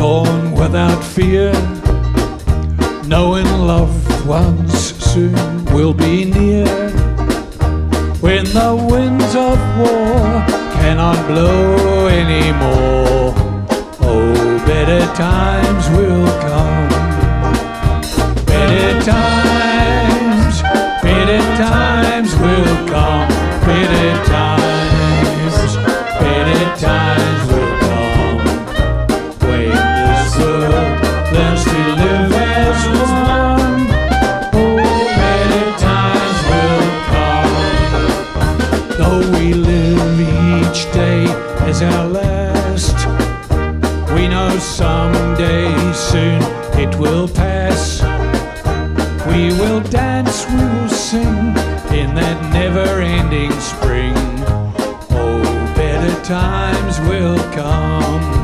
dawn without fear, knowing loved ones soon will be near. When the winds of war cannot blow anymore, oh, better times will come. Though we live each day as our last, we know someday soon it will pass. We will dance, we will sing in that never ending spring. Oh, better times will come.